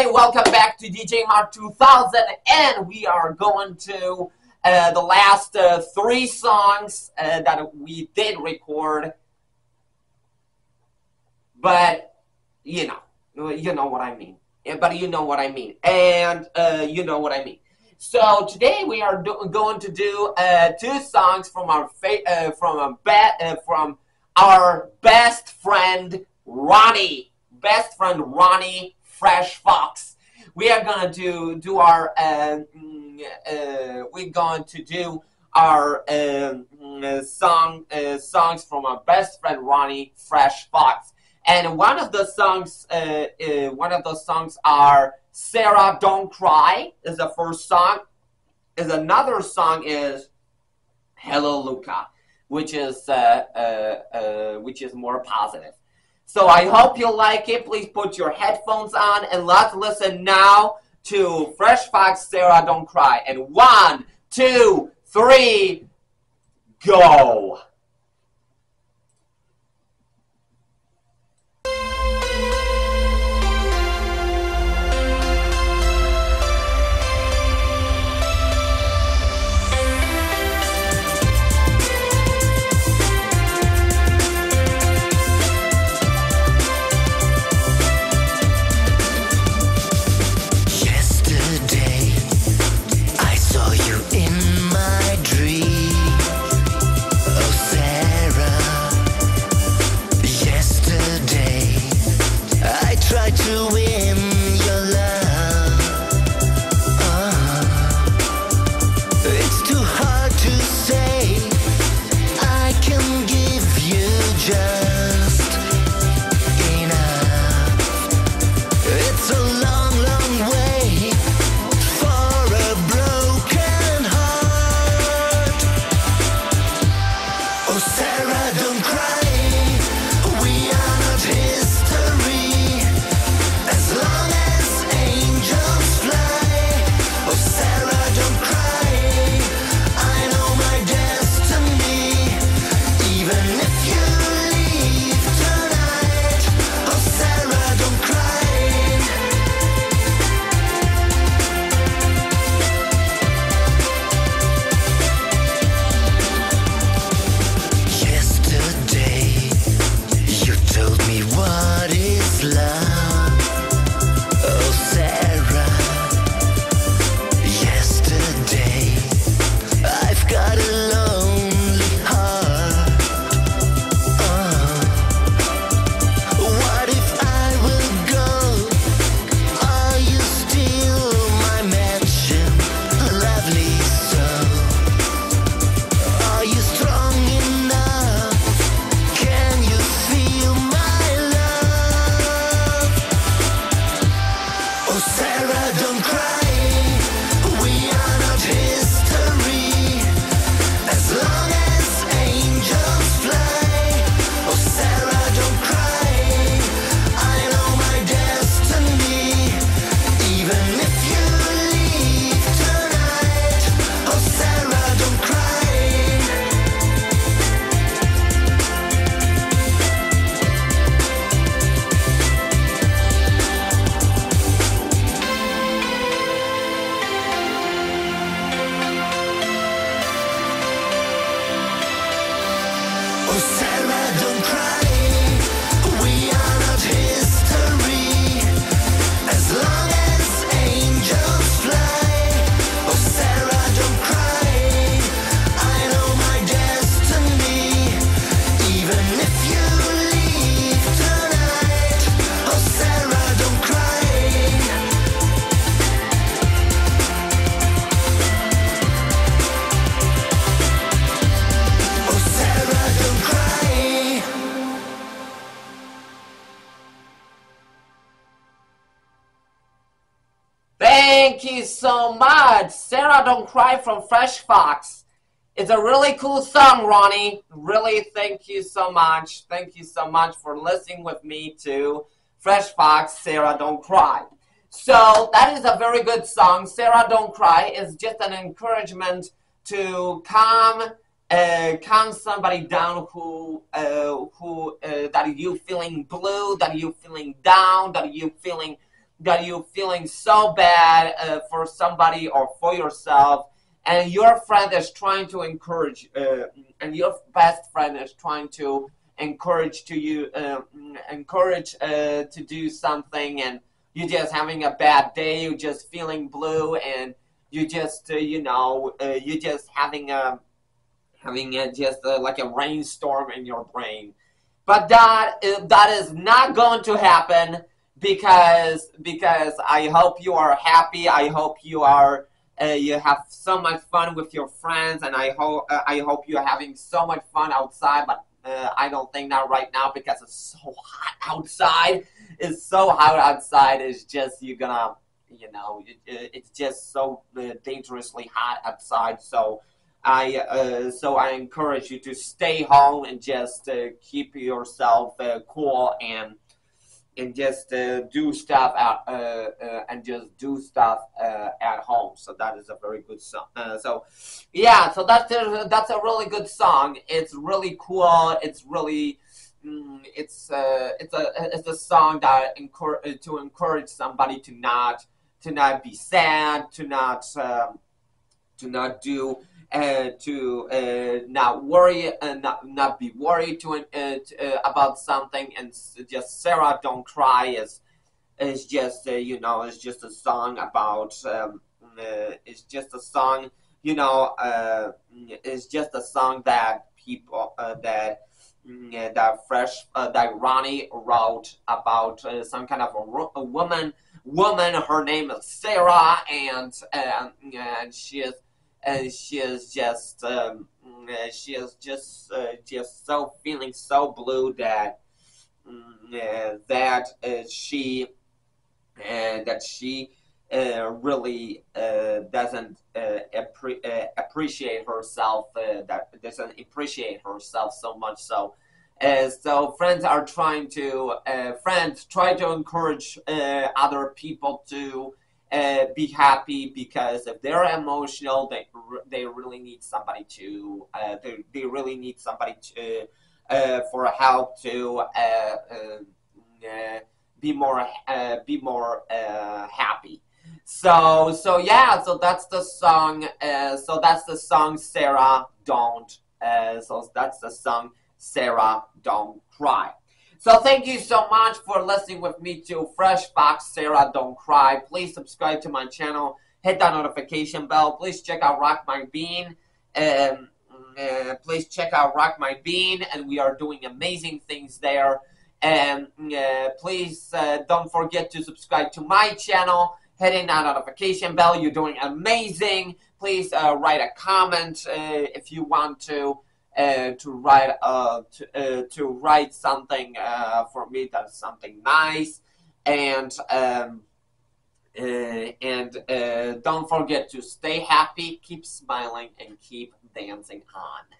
everybody, welcome back to DJ Mark 2000, and we are going to uh, the last uh, three songs uh, that we did record. But you know, you know what I mean. But you know what I mean, and uh, you know what I mean. So today we are do- going to do uh, two songs from our fa- uh, from be- from our best friend Ronnie, best friend Ronnie Fresh Fox. We are gonna do do our uh, mm, uh, we're going to do our um, uh, song uh, songs from our best friend Ronnie Fresh Fox. And one of the songs, uh, uh, one of those songs are "Sarah Don't Cry" is the first song. Is another song is "Hello Luca," which is which is more positive. So I hope you like it. Please put your headphones on and let's listen now to Fresh Fox Sarah Don't Cry. And one, two, three, go. Thank you so much, Sarah Don't Cry from Fresh Fox. It's a really cool song, Ronnie. Really, thank you so much. Thank you so much for listening with me to Fresh Fox, Sarah Don't Cry. So that is a very good song. Sarah Don't Cry is just an encouragement to calm, uh, calm somebody down who, uh, who uh, that you feeling blue, that you feeling down, that you feeling that you're feeling so bad uh, for somebody or for yourself, and your friend is trying to encourage, uh, and your best friend is trying to encourage to you, uh, encourage uh, to do something, and you're just having a bad day, you're just feeling blue, and you just, uh, you know, uh, you're just having a having a, just uh, like a rainstorm in your brain. But that that is not going to happen because because I hope you are happy. I hope you are uh, you have so much fun with your friends, and I hope uh, I hope you're having so much fun outside. But uh, I don't think that right now because it's so hot outside. It's so hot outside. It's just you're gonna you know it, it's just so uh, dangerously hot outside. So. I uh, so I encourage you to stay home and just uh, keep yourself uh, cool and and just uh, do stuff uh, uh, and just do stuff at home. So that is a very good song. so yeah, so that's a, that's a really good song. It's really cool. It's really mm, it's it's a it's a song that to encourage somebody to not to not be sad, to not um, to not do uh, to uh, not worry and not, not be worried to, uh, to uh, about something. And just Sarah don't cry. Is is just uh, you know it's just a song about um, uh, it's just a song you know it's just a song that people that mm, that fresh that Ronnie wrote about some kind of a, a woman woman. Her name is Sarah and and, and she is and she is just um, uh, she is just uh, just so feeling so blue that uh, that uh, she uh, that she uh, really doesn't appre- appreciate herself that doesn't appreciate herself so much so so friends are trying to friends try to encourage other people to uh, be happy because if they're emotional, they they really need somebody to uh, they, they really need somebody to uh, for help to uh, uh, be more uh, be more happy. So so yeah, so that's the song. so that's the song Sarah Don't. so that's the song Sarah Don't Cry. So thank you so much for listening with me to Fresh Fox Sarah Don't Cry. Please subscribe to my channel. Hit that notification bell. Please check out Rock My Bean. Um, uh, please check out Rock My Bean, and we are doing amazing things there. And uh, please uh, don't forget to subscribe to my channel. Hitting that notification bell. You're doing amazing. Please uh, write a comment uh, if you want to uh, to write uh, to, uh, to write something uh, for me that's something nice. And um, uh, and uh, don't forget to stay happy keep smiling and keep dancing on